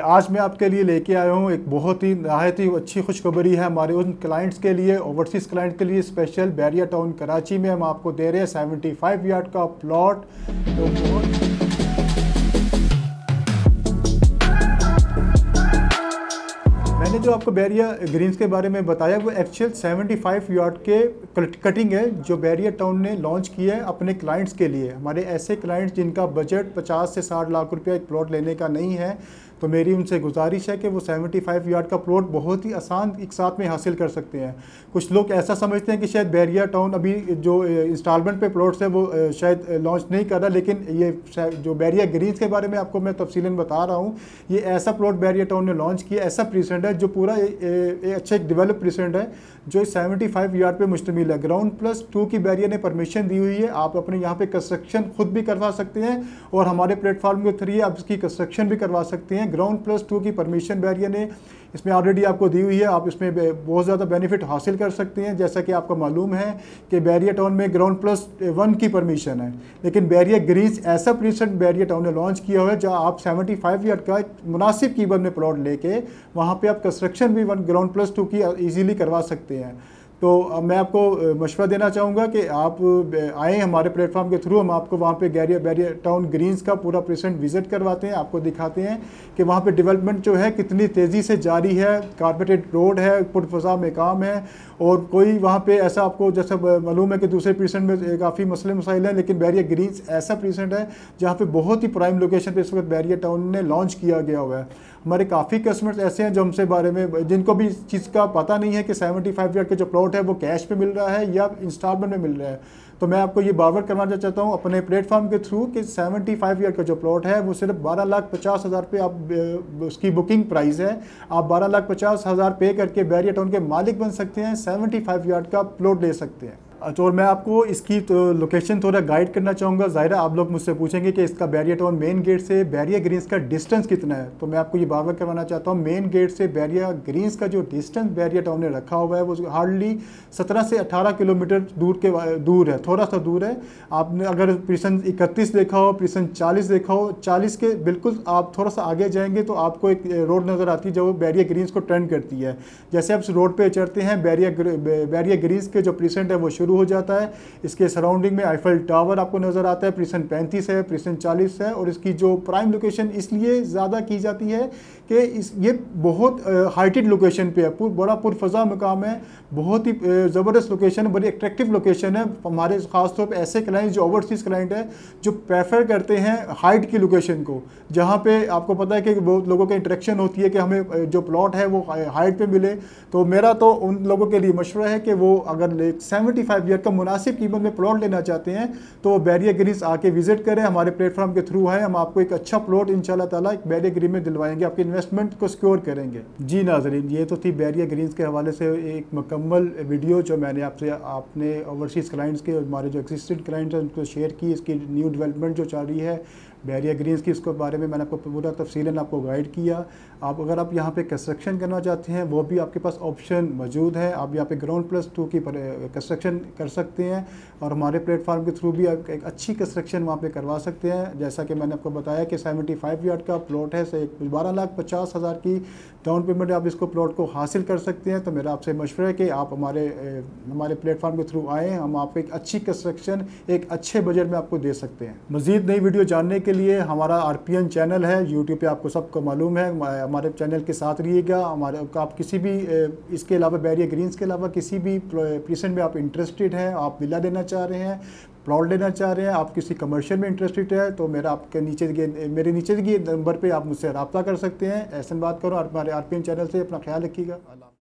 आज मैं आपके लिए लेके आया हूँ एक बहुत ही नहायत ही अच्छी खुशखबरी है हमारे उन क्लाइंट्स के लिए ओवरसीज़ क्लाइंट के लिए स्पेशल बैरिया टाउन कराची में हम आपको दे रहे हैं 75 यार्ड का प्लॉट तो मैंने जो आपको बैरिया ग्रीन्स के बारे में बताया, वो एक्चुअल 75 यार्ड के कटिंग है जो बैरिया टाउन ने लॉन्च किया है अपने क्लाइंट्स के लिए। हमारे ऐसे क्लाइंट्स जिनका बजट 50 से 60 लाख रुपया एक प्लॉट लेने का नहीं है तो मेरी उनसे गुजारिश है कि वो 75 यार्ड का प्लॉट बहुत ही आसान एक साथ में हासिल कर सकते हैं। कुछ लोग ऐसा समझते हैं कि शायद बैरिया टाउन अभी जो इंस्टॉलमेंट पे प्लॉट्स है वो शायद लॉन्च नहीं कर रहा, लेकिन ये जो बैरिया ग्रीन्स के बारे में आपको मैं तफसीला बता रहा हूँ, ये ऐसा प्लॉट बैरिया टाउन ने लॉन्च किया, ऐसा प्रीसेंट है जो पूरा अच्छा एक डिवेलप प्रीसेंट है, जो 75 यार्ड पर मुश्तमिल है। ग्राउंड प्लस टू की बैरियर ने परमिशन दी हुई है, आप अपने यहाँ पे कंस्ट्रक्शन खुद भी करवा सकते हैं और हमारे प्लेटफॉर्म के थ्रू आप इसकी कंस्ट्रक्शन भी करवा सकते हैं। ग्राउंड प्लस टू की परमिशन बैरियर ने इसमें ऑलरेडी आपको दी हुई है। आप इसमें बहुत ज़्यादा बेनिफिट हासिल कर सकते हैं। जैसा कि आपको मालूम है कि बैरियर टाउन में ग्राउंड प्लस वन की परमिशन है। लेकिन बैरियर ग्रीस ऐसा प्रीसेंट बैरियर टाउन ने लॉन्च किया हुआ है, जहाँ आप 75 फाइव ईयर का मुनासिब कीमत में प्लॉट लेके वहाँ पे आप कंस्ट्रक्शन भी वन ग्राउंड प्लस टू की ईजीली करवा सकते हैं। तो मैं आपको मशवरा देना चाहूँगा कि आप आएँ हमारे प्लेटफॉर्म के थ्रू, हम आपको वहाँ पे गैरिया बैरिया टाउन ग्रीन्स का पूरा प्रेजेंट विज़िट करवाते हैं, आपको दिखाते हैं कि वहाँ पे डेवलपमेंट जो है कितनी तेज़ी से जारी है कारपेटेड रोड है पुरफजा में काम है, और कोई वहाँ पे ऐसा आपको जैसा मालूम है कि दूसरे प्रीसेंट में काफ़ी मसले मसाइल हैं, लेकिन बैरिया ग्रीन्स ऐसा प्रीसेंट है जहाँ पे बहुत ही प्राइम लोकेशन पे इस वक्त बैरिया टाउन ने लॉन्च किया गया हुआ है। हमारे काफ़ी कस्टमर्स ऐसे हैं जो हमसे बारे में, जिनको भी इस चीज़ का पता नहीं है कि सेवेंटी फाइव ईयर के जो प्लॉट है, वो कैश पे मिल रहा है या इंस्टॉलमेंट में मिल रहा है। तो मैं आपको ये बावर करवाना चाहता हूँ अपने प्लेटफॉर्म के थ्रू कि 75 ईयर का जो प्लॉट है, वो सिर्फ़ बारह लाख पचास हज़ार पे आप उसकी बुकिंग प्राइस है। आप बारह लाख पचास हज़ार पे करके बैरिया टाउन के मालिक बन सकते हैं 75 यार्ड का प्लॉट ले सकते हैं। अच्छा और मैं आपको इसकी तो लोकेशन थोड़ा गाइड करना चाहूँगा। ज़ाहिर आप लोग मुझसे पूछेंगे कि इसका बैरिया टाउन मेन गेट से बैरिया ग्रीन्स का डिस्टेंस कितना है। तो मैं आपको ये बार बार करवाना चाहता हूँ। मेन गेट से बैरिया ग्रीन्स का जो डिस्टेंस बैरिया टाउन ने रखा हुआ है, वो हार्डली सत्रह से अठारह किलोमीटर दूर के, दूर है थोड़ा सा दूर है। आपने अगर प्रीसन इकतीस देखा हो प्रीसन चालीस देखा हो, चालीस के बिल्कुल आप थोड़ा सा आगे जाएँगे तो आपको एक रोड नज़र आती है जो बैरिया ग्रीन्स को टर्न करती है। जैसे आप रोड पर चढ़ते हैं बैरिया बैरिया ग्रीन्स के जो प्रिसेंट है वो शुरू हो जाता है। इसके सराउंडिंग में आईफल टावर आपको नज़र आता है। प्रिसन पैंतीस है प्रिसन चालीस है और इसकी जो प्राइम लोकेशन इसलिए ज़्यादा की जाती है कि इस ये बहुत हाइटेड लोकेशन पे है। पूर, बड़ा पुरफजा मकाम है। बहुत ही ज़बरदस्त लोकेशन है बड़ी अट्रैक्टिव लोकेशन है। हमारे ख़ास तौर पर ऐसे क्लाइंट जो ओवरसीज़ क्लाइंट है जो प्रेफर करते हैं हाइट की लोकेशन को। जहाँ पे आपको पता है कि बहुत लोगों के इंटरेक्शन होती है कि हमें जो प्लॉट है वो हाइट पे मिले। तो मेरा तो उन लोगों के लिए मशवरा है कि वो अगर सेवेंटी ईयर का मुनासिब कीमत में प्लॉट लेना चाहते हैं तो बैरिया ग्रीस आके विज़िट करें, हमारे प्लेटफॉर्म के थ्रू है हम आपको एक अच्छा प्लॉट इन ताला, एक बैरिया ग्रीन में दिलवाएँगे, आपके इन्वेस्टमेंट को सिक्योर करेंगे। जी नाजरीन, ये तो थी बैरिया ग्रीन्स के हवाले से एक मुकम्मल वीडियो जो मैंने आपसे, आपने ओवरसीज़ क्लाइंट्स के हमारे जो एक्सिस्टेंट क्लाइंट्स हैं, उनको शेयर की, इसकी न्यू डेवलपमेंट जो चल रही है बैरिया ग्रीन्स की, इसके बारे में मैंने आपको पूरा तफसीला आपको गाइड किया। आप अगर आप यहाँ पे कंस्ट्रक्शन करना चाहते हैं, वो भी आपके पास ऑप्शन मौजूद है। आप यहाँ पे ग्राउंड प्लस टू की कंस्ट्रक्शन कर सकते हैं और हमारे प्लेटफॉर्म के थ्रू भी आप एक अच्छी कंस्ट्रक्शन वहाँ पे करवा सकते हैं। जैसा कि मैंने आपको बताया कि सेवेंटी फाइव यार्ड का प्लॉट है, से बारह लाख पचास हज़ार की डाउन पेमेंट आप इसको प्लॉट को हासिल कर सकते हैं। तो मेरा आपसे मशवरा है कि आप हमारे हमारे प्लेटफॉर्म के थ्रू आएँ, हम आपको एक अच्छी कंस्ट्रक्शन, एक अच्छे बजट में आपको दे सकते हैं। मज़ीद नई वीडियो जानने के लिए हमारा आरपीएन चैनल है, यूट्यूब पर आपको सबको मालूम है। हमारे चैनल के साथ रहिएगा। हमारे, आप किसी भी इसके अलावा बैरिया ग्रीन्स के अलावा किसी भी प्रीसेंट में आप इंटरेस्टेड हैं, आप विला लेना चाह रहे हैं प्लॉट लेना चाह रहे हैं, आप किसी कमर्शियल में इंटरेस्टेड है तो मेरा आपके नीचे मेरे नीचे के नंबर पर आप मुझसे रबता कर सकते हैं। ऐसा बात करो, हमारे आरपीएन चैनल से अपना ख्याल रखिएगा।